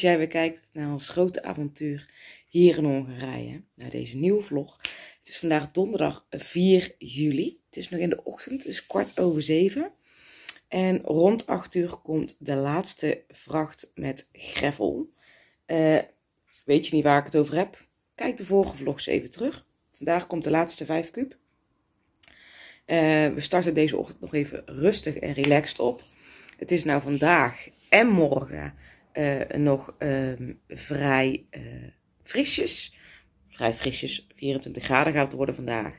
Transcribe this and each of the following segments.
jij weer kijkt naar ons grote avontuur hier in Hongarije. Naar deze nieuwe vlog. Het is vandaag donderdag 4 juli. Het is nog in de ochtend, is kwart over zeven. En rond 8 uur komt de laatste vracht met greffel. Eh, weet je niet waar ik het over heb? Kijk de vorige vlogs even terug. Vandaag komt de laatste 5 kuub. Eh, we starten deze ochtend nog even rustig en relaxed op. Het is nou vandaag en morgen nog uh, vrij uh, frisjes. Vrij frisjes, 24 graden gaat het worden vandaag.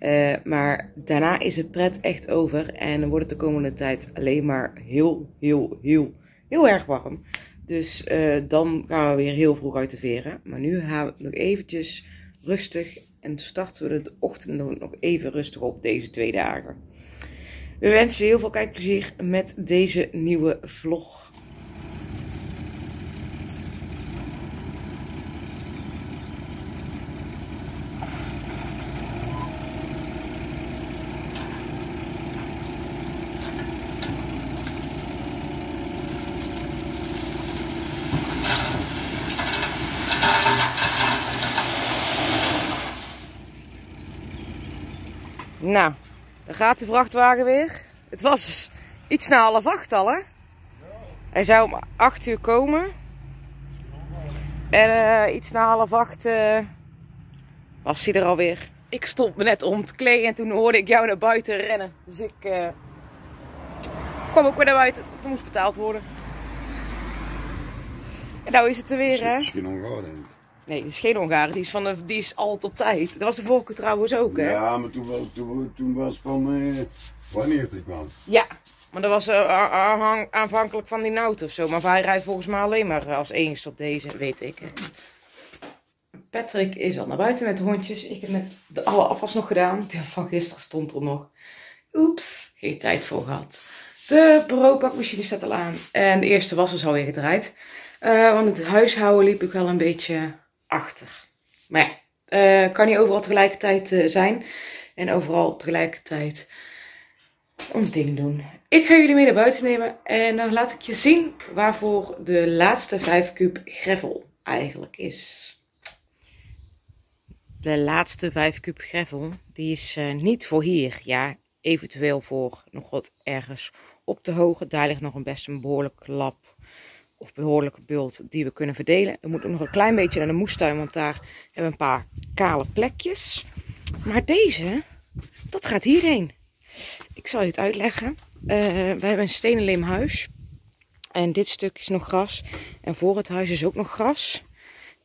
Uh, maar daarna is het pret echt over en wordt het de komende tijd alleen maar heel, heel, heel, heel erg warm. Dus dan gaan we weer heel vroeg uit de veren. Maar nu gaan we nog eventjes rustig en starten we de ochtend nog even rustig op deze twee dagen. We wensen heel veel kijkplezier met deze nieuwe vlog. Nou, dan gaat de vrachtwagen weer. Het was iets na half acht al, hè? Hij zou om acht uur komen. En uh, iets na half acht uh, was hij er alweer. Ik stond me net om te kleden en toen hoorde ik jou naar buiten rennen. Dus ik uh, kwam ook weer naar buiten. Er moest betaald worden. En nou is het er weer, hè? Misschien ik. Nee, dat is geen Hongaren. Die is, van de, die is altijd op tijd. Dat was de vorige trouwens ook, hè? Ja, maar toen was, toen, toen was van uh, wanneer het kwam. Ja, maar dat was uh, aanvankelijk van die nout of zo. Maar hij rijdt volgens mij alleen maar als enigste op deze, weet ik. Patrick is al naar buiten met de hondjes. Ik heb net de alle afwas nog gedaan. Die van gisteren stond er nog. Oeps, geen tijd voor gehad. De broodbakmachine staat al aan. En de eerste was is alweer gedraaid. Uh, want het huishouden liep ik wel een beetje achter. Maar ja, uh, kan niet overal tegelijkertijd uh, zijn. En overal tegelijkertijd ons ding doen. Ik ga jullie mee naar buiten nemen. En dan laat ik je zien waarvoor de laatste 5 kuub gravel eigenlijk is. De laatste 5 kuub gravel, die is uh, niet voor hier. Ja, eventueel voor nog wat ergens op de hoge. Daar ligt nog een best een behoorlijk lap of behoorlijke bult die we kunnen verdelen. Er moet ook nog een klein beetje naar de moestuin, want daar hebben we een paar kale plekjes. Maar deze, dat gaat hierheen. Ik zal je het uitleggen. Uh, we hebben een stenen leemhuis. En dit stuk is nog gras. En voor het huis is ook nog gras.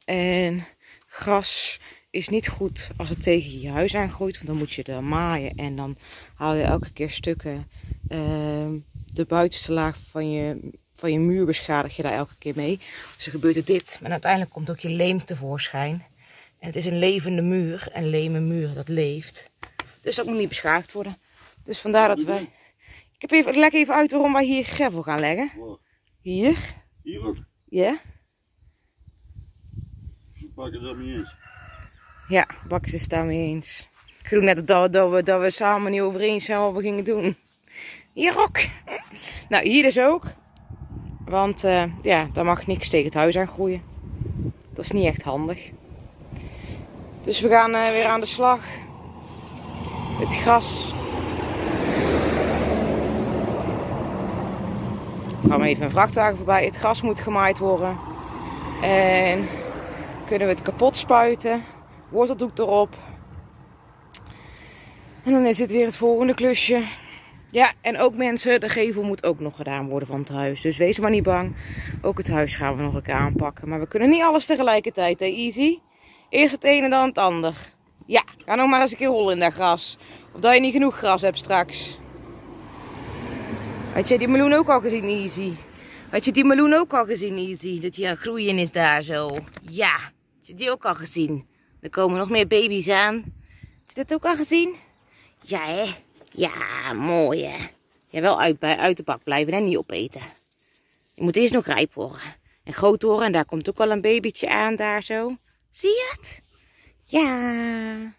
En gras is niet goed als het tegen je huis aangroeit. Want dan moet je er maaien. En dan haal je elke keer stukken uh, de buitenste laag van je van je muur beschadig je daar elke keer mee. Dus gebeurt er dit. Maar uiteindelijk komt ook je leem tevoorschijn. En het is een levende muur. En leem een muur, dat leeft. Dus dat moet niet beschadigd worden. Dus vandaar dat wij... Ik heb even, leg even uit waarom wij hier gravel gaan leggen. Hier. Hier ook? Ja. Ze pakken dat niet eens. Ja, bakken is het daarmee eens. Ik doe net dat, dat, we, dat we samen niet over eens zijn wat we gingen doen. Hier ook. Nou, hier dus ook. Want uh, ja, daar mag niks tegen het huis aan groeien. Dat is niet echt handig. Dus we gaan uh, weer aan de slag. Het gras. Er kwam even een vrachtwagen voorbij. Het gras moet gemaaid worden. En kunnen we het kapot spuiten. Worteldoek erop. En dan is dit weer het volgende klusje. Ja, en ook mensen, de gevel moet ook nog gedaan worden van het huis. Dus wees maar niet bang. Ook het huis gaan we nog een keer aanpakken. Maar we kunnen niet alles tegelijkertijd, hè, Easy? Eerst het ene, dan het ander. Ja, ga nog maar eens een keer rollen in dat gras. Of dat je niet genoeg gras hebt straks. Had je die meloen ook al gezien, Easy? Had je die meloen ook al gezien, Easy? Dat die aan groeien is daar zo. Ja, had je die ook al gezien? Er komen nog meer baby's aan. Heb je dat ook al gezien? Ja, hè? Ja, mooi hè. Ja, wel uit, uit de bak blijven en niet opeten. Je moet eerst nog rijp worden. En groot worden. En daar komt ook wel een babytje aan daar zo. Zie je het? Ja.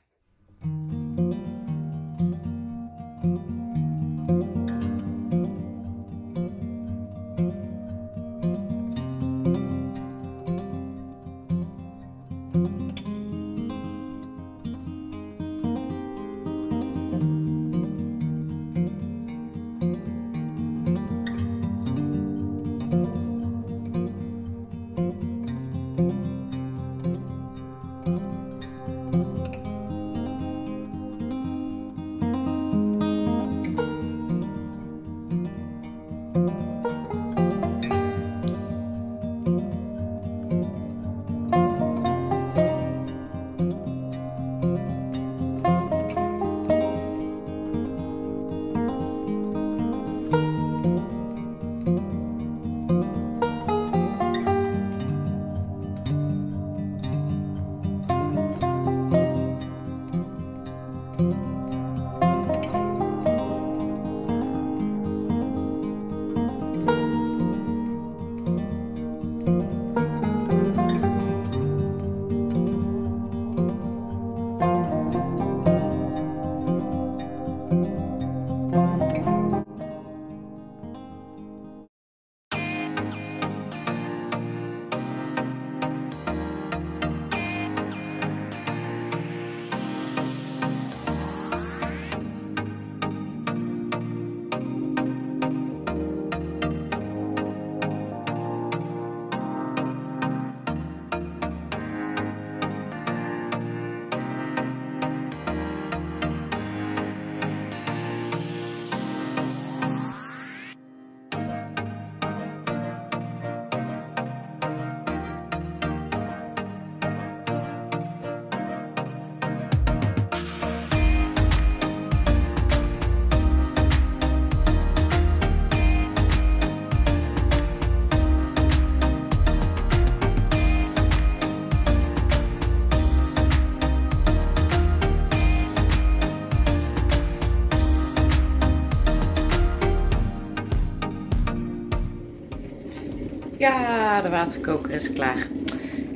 De waterkoker is klaar.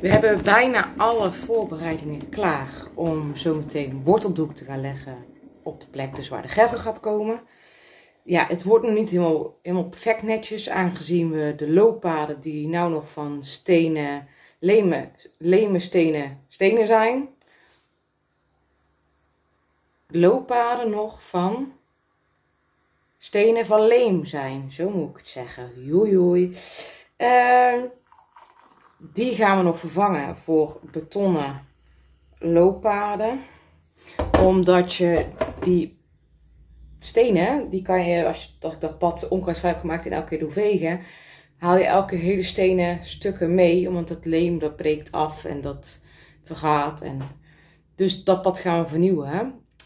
We hebben bijna alle voorbereidingen klaar om zo meteen worteldoek te gaan leggen op de plek dus waar de gevel gaat komen. Ja, het wordt nog niet helemaal, helemaal perfect netjes, aangezien we de looppaden die nou nog van stenen, leme, leme stenen, stenen zijn. De looppaden nog van stenen van leem zijn, zo moet ik het zeggen. Joei joei. Uh, die gaan we nog vervangen voor betonnen looppaden. Omdat je die stenen, die kan je, als, je, dat pad onkruidvrij heb gemaakt en elke keer doe vegen, haal je elke hele stenen stukken mee. Want het leem dat breekt af en dat vergaat. En, dus dat pad gaan we vernieuwen. Hè?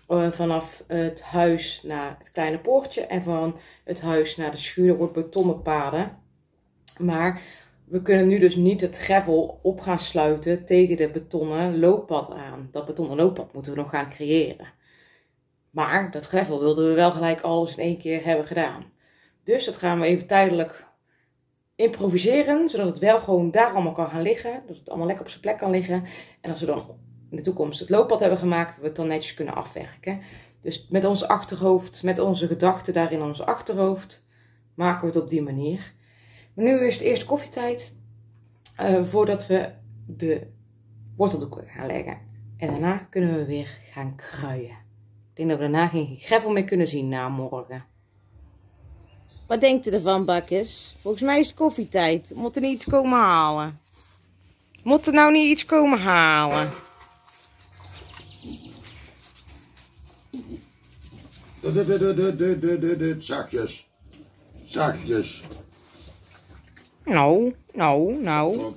Uh, vanaf het huis naar het kleine poortje en van het huis naar de schuur wordt betonnen paden. Maar we kunnen nu dus niet het gravel op gaan sluiten tegen de betonnen looppad aan. Dat betonnen looppad moeten we nog gaan creëren. Maar dat gravel wilden we wel gelijk alles in één keer hebben gedaan. Dus dat gaan we even tijdelijk improviseren, zodat het wel gewoon daar allemaal kan gaan liggen. Dat het allemaal lekker op zijn plek kan liggen. En als we dan in de toekomst het looppad hebben gemaakt, we het dan netjes kunnen afwerken. Dus met ons achterhoofd, met onze gedachten daarin ons achterhoofd, maken we het op die manier. Maar nu is het eerst koffietijd. Uh, voordat we de worteldoeken gaan leggen. En daarna kunnen we weer gaan kruien. Ik denk dat we daarna geen greffel meer kunnen zien na morgen. Wat denkt u ervan, Bakkes? Volgens mij is het koffietijd. Moet er niet iets komen halen? Moet er nou niet iets komen halen? De, de, de, de, de, de, de, de, zakjes. Zakjes. Nou, nou, nou.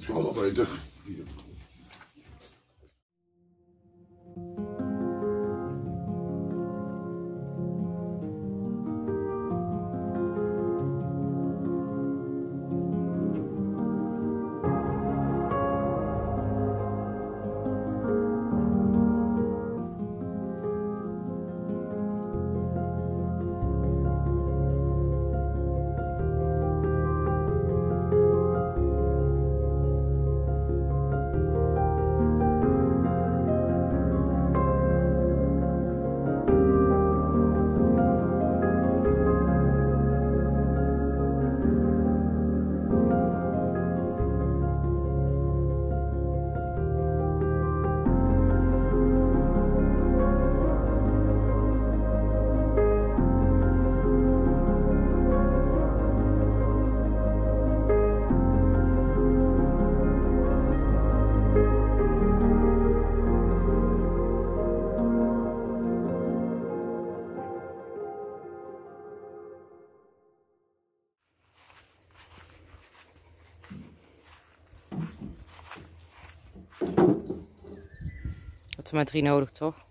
Drie nodig, toch?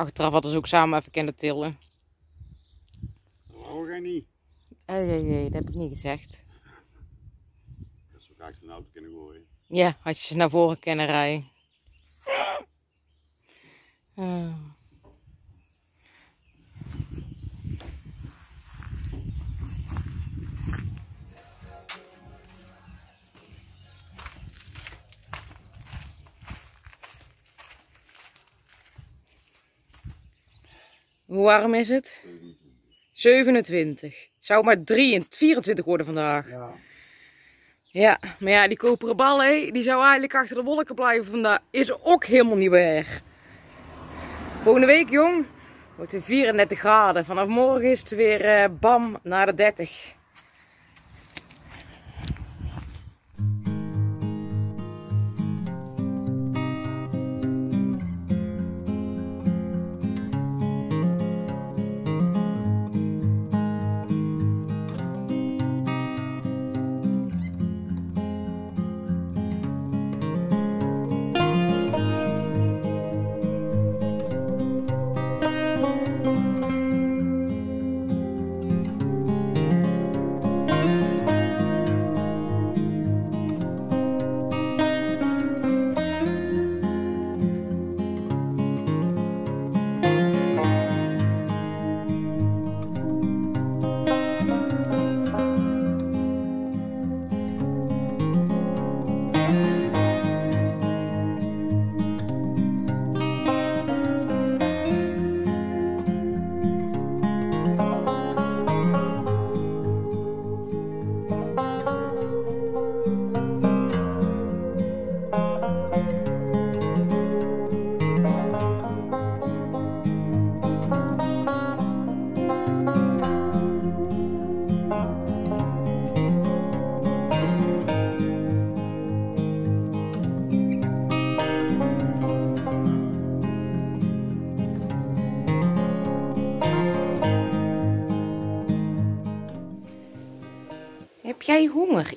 Achteraf hadden ze ook samen even kunnen tillen. Dat wou jij niet. Nee, nee, dat heb ik niet gezegd. Dat zou graag zijn auto kunnen gooien. Ja, had je ze naar voren kunnen rijden. Ah. Hoe warm is het? 27. Het zou maar 23, 24 worden vandaag. Ja. Ja, maar ja, die koperen bal, hé, die zou eigenlijk achter de wolken blijven vandaag. Is ook helemaal niet waar. Volgende week, jong, wordt het 34 graden. Vanaf morgen is het weer eh, bam naar de 30.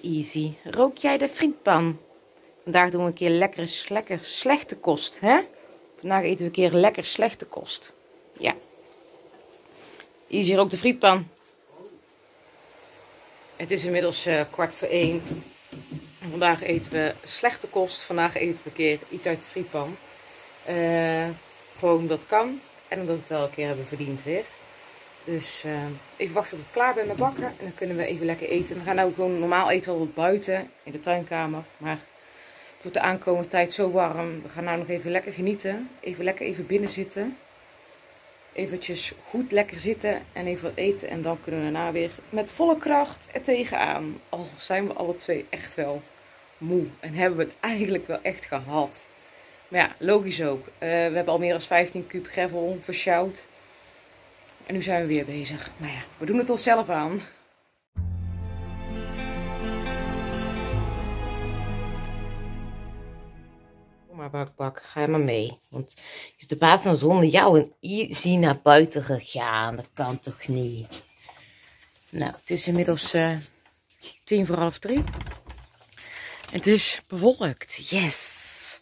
Easy? Rook jij de frietpan? Vandaag doen we een keer lekkere, lekker slechte kost, hè? Vandaag eten we een keer lekker slechte kost. Ja. Easy rookt de frietpan. Het is inmiddels eh, kwart voor één. Vandaag eten we slechte kost. Vandaag eten we een keer iets uit de frietpan. Eh, gewoon omdat het kan. En omdat we het wel een keer hebben verdiend weer. Dus eh, even wachten tot ik klaar ben met bakken. En dan kunnen we even lekker eten. We gaan nou gewoon normaal eten wel buiten in de tuinkamer. Maar het wordt de aankomende tijd zo warm. We gaan nou nog even lekker genieten. Even lekker even binnen zitten. Eventjes goed lekker zitten en even wat eten. En dan kunnen we daarna weer met volle kracht er tegenaan. Al zijn we alle twee echt wel moe. En hebben we het eigenlijk wel echt gehad. Maar ja, logisch ook. Eh, we hebben al meer dan 15 kub gravel versjouwd. En nu zijn we weer bezig. Maar ja, we doen het onszelf aan. Kom maar, bak, bak. Ga maar mee. Want is de baas nou zonder jou en Easy naar buiten gegaan? Dat kan toch niet? Nou, het is inmiddels eh, tien voor half drie. Het is bewolkt. Yes!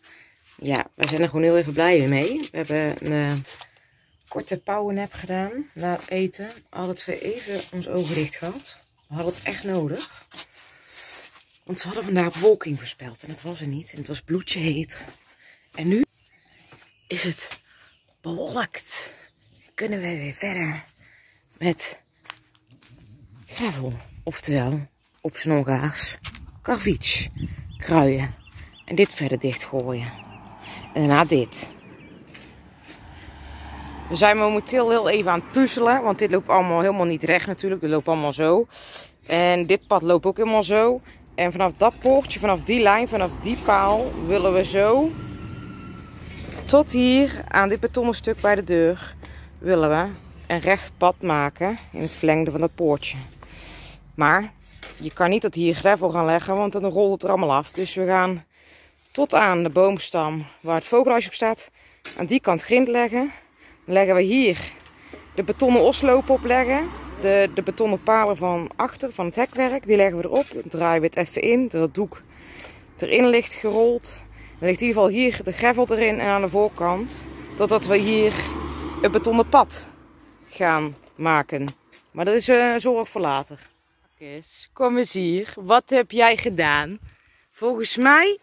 Ja, we zijn er gewoon heel even blij mee. We hebben een eh, korte powernap gedaan na het eten. We hadden twee even ons ogen dicht gehad. We hadden het echt nodig. Want ze hadden vandaag bewolking voorspeld en dat was er niet. En het was bloedje heet. En nu is het bewolkt. Kunnen we weer verder met gravel. Oftewel, op zijn Hongaars, karfiets, kruien. En dit verder dichtgooien. En daarna dit. We zijn momenteel heel even aan het puzzelen. Want dit loopt allemaal helemaal niet recht natuurlijk. Dit loopt allemaal zo. En dit pad loopt ook helemaal zo. En vanaf dat poortje, vanaf die lijn, vanaf die paal willen we zo tot hier aan dit betonnen stuk bij de deur willen we een recht pad maken in het verlengde van dat poortje. Maar je kan niet dat hier gravel gaan leggen, want dan rolt het er allemaal af. Dus we gaan tot aan de boomstam waar het vogelhuis op staat, aan die kant grind leggen. Leggen we hier de betonnen osloop op leggen. De, de betonnen palen van achter, van het hekwerk, die leggen we erop. Draaien we het even in, dat het doek erin ligt gerold. Dan ligt in ieder geval hier de gravel erin en aan de voorkant. Totdat we hier een betonnen pad gaan maken. Maar dat is uh, zorg voor later. Kom eens hier. Wat heb jij gedaan? Volgens mij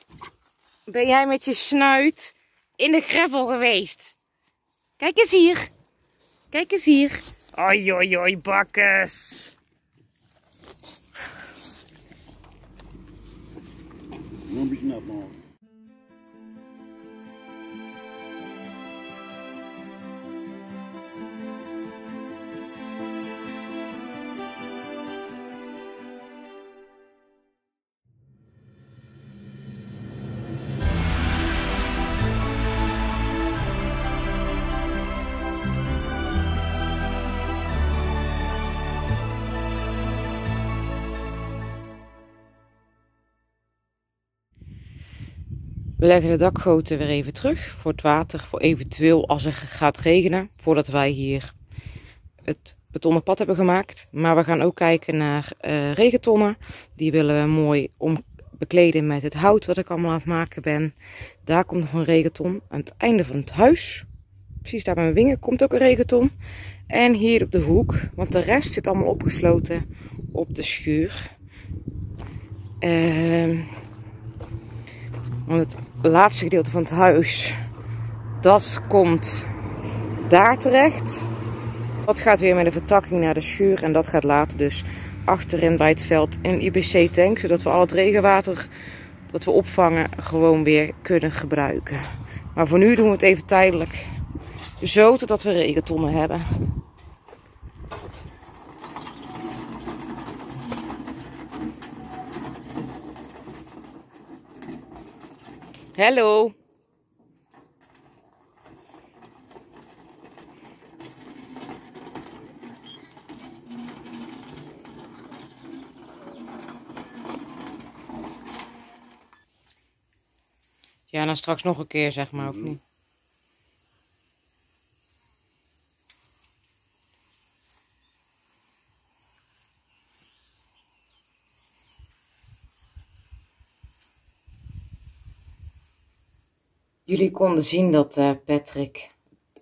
ben jij met je snuit in de gravel geweest. Kijk eens hier. Kijk eens hier. Oi, oi, oi, bakkes. Een beetje nat maken. We leggen de dakgoten weer even terug voor het water, voor eventueel als er gaat regenen, voordat wij hier het betonnen pad hebben gemaakt. Maar we gaan ook kijken naar uh, regentonnen. Die willen we mooi om bekleden met het hout wat ik allemaal aan het maken ben. Daar komt nog een regenton. Aan het einde van het huis, precies daar bij mijn wingen, komt ook een regenton. En hier op de hoek, want de rest zit allemaal opgesloten op de schuur. Uh, want het laatste gedeelte van het huis, dat komt daar terecht. Dat gaat weer met een vertakking naar de schuur en dat gaat later dus achterin bij het veld in een IBC-tank. Zodat we al het regenwater dat we opvangen gewoon weer kunnen gebruiken. Maar voor nu doen we het even tijdelijk zo totdat we regentonnen hebben. Hallo. Ja, dan straks nog een keer, zeg maar, of niet? Jullie konden zien dat uh, Patrick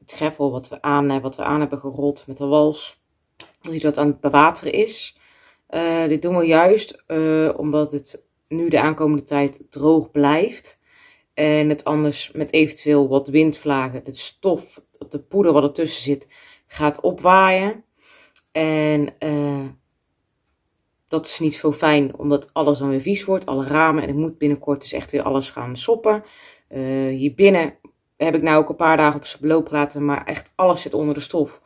het gravel wat we, aan, wat we aan hebben gerold met de wals, dat hij dat aan het bewateren is. Uh, dit doen we juist omdat het nu de aankomende tijd droog blijft. En het anders met eventueel wat windvlagen, het stof, de poeder wat ertussen zit, gaat opwaaien. En dat is niet zo fijn, omdat alles dan weer vies wordt, alle ramen. En ik moet binnenkort dus echt weer alles gaan soppen. Uh, hier binnen heb ik nou ook een paar dagen op zijn beloop laten, maar echt alles zit onder de stof.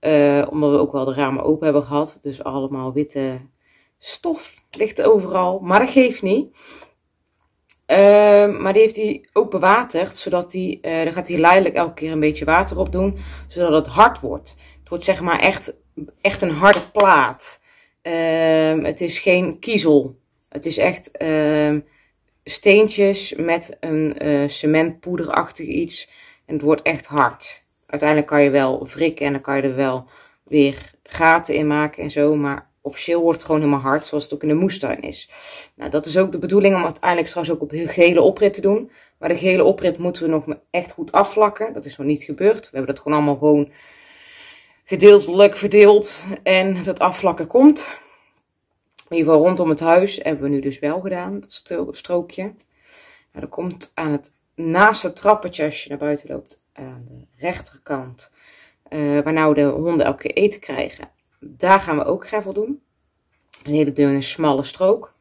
Uh, omdat we ook wel de ramen open hebben gehad. Dus allemaal witte stof ligt overal. Maar dat geeft niet. Uh, maar die heeft hij ook bewaterd. Zodat hij, dan gaat hij leidelijk elke keer een beetje water op doen. Zodat het hard wordt. Het wordt zeg maar echt, echt een harde plaat. Het is geen kiezel. Het is echt steentjes met een uh, cementpoederachtig iets. En het wordt echt hard. Uiteindelijk kan je wel wrikken en dan kan je er wel weer gaten in maken en zo. Maar officieel wordt het gewoon helemaal hard, zoals het ook in de moestuin is. Nou, dat is ook de bedoeling om uiteindelijk straks ook op de gehele oprit te doen. Maar de gehele oprit moeten we nog echt goed afvlakken. Dat is nog niet gebeurd. We hebben dat gewoon allemaal gewoon gedeeltelijk verdeeld. En dat afvlakken komt. In ieder geval rondom het huis hebben we nu dus wel gedaan, dat strookje. Nou, dat komt aan het naaste trappetje als je naar buiten loopt, aan de rechterkant. Uh, waar nou de honden elke keer eten krijgen. Daar gaan we ook gravel doen. Een hele dunne, smalle strook.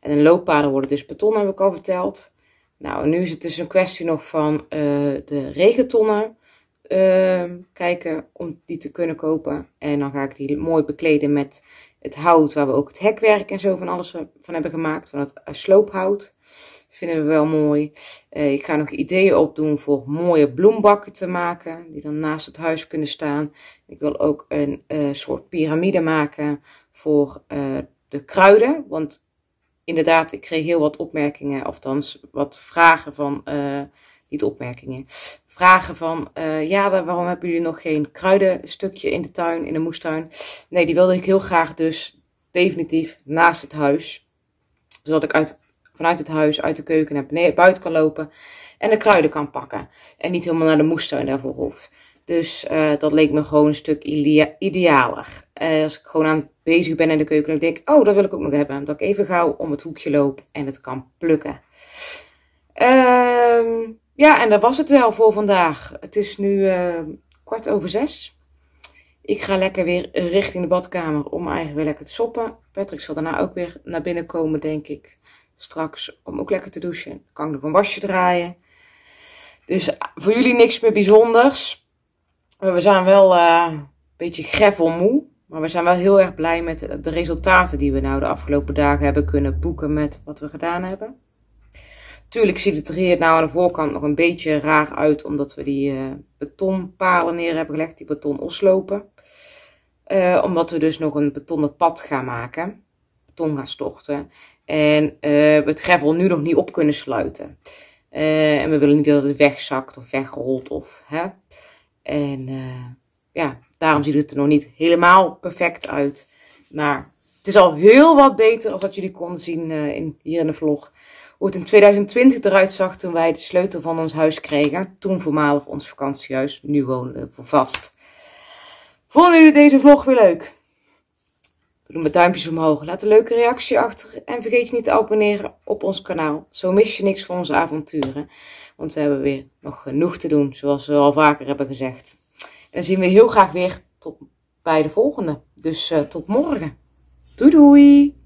En de looppaden worden dus beton, heb ik al verteld. Nou, nu is het dus een kwestie nog van uh, de regentonnen uh, kijken om die te kunnen kopen. En dan ga ik die mooi bekleden met het hout waar we ook het hekwerk en zo van alles van hebben gemaakt. Van het sloophout. Vinden we wel mooi. Uh, ik ga nog ideeën opdoen voor mooie bloembakken te maken. Die dan naast het huis kunnen staan. Ik wil ook een uh, soort piramide maken voor uh, de kruiden. Want inderdaad, ik kreeg heel wat opmerkingen. Althans, wat vragen van... niet opmerkingen. Vragen van, ja, waarom hebben jullie nog geen kruidenstukje in de tuin, in de moestuin? Nee, die wilde ik heel graag dus definitief naast het huis. Zodat ik uit vanuit het huis, uit de keuken naar buiten kan lopen. En de kruiden kan pakken. En niet helemaal naar de moestuin daarvoor hoeft. Dus uh, dat leek me gewoon een stuk idealer. Uh, als ik gewoon aan het bezig ben in de keuken, denk ik, oh, dat wil ik ook nog hebben. Dat ik even gauw om het hoekje loop en het kan plukken. Uh, ja, en dat was het wel voor vandaag. Het is nu uh, kwart over zes. Ik ga lekker weer richting de badkamer om eigenlijk weer lekker te soppen. Patrick zal daarna ook weer naar binnen komen, denk ik straks om ook lekker te douchen. kan ik nog een wasje draaien. Dus voor jullie niks meer bijzonders. We zijn wel uh, een beetje greffelmoe. Maar we zijn wel heel erg blij met de resultaten die we nou de afgelopen dagen hebben kunnen boeken met wat we gedaan hebben. Tuurlijk ziet het er hier nou aan de voorkant nog een beetje raar uit, omdat we die uh, betonpalen neer hebben gelegd, die beton oslopen. Uh, omdat we dus nog een betonnen pad gaan maken, beton gaan storten. En uh, het gravel nu nog niet op kunnen sluiten. En we willen niet dat het wegzakt of wegrolt. Of, hè? En ja, daarom ziet het er nog niet helemaal perfect uit. Maar het is al heel wat beter als wat jullie konden zien in, hier in de vlog. Hoe het in 2020 eruit zag toen wij de sleutel van ons huis kregen. Toen voormalig ons vakantiehuis. Nu wonen we vast. Vonden jullie deze vlog weer leuk? Doe met duimpjes omhoog. Laat een leuke reactie achter. En vergeet je niet te abonneren op ons kanaal. Zo mis je niks van onze avonturen. Want we hebben weer nog genoeg te doen. Zoals we al vaker hebben gezegd. En dan zien we heel graag weer tot bij de volgende. Dus uh, tot morgen. Doei doei.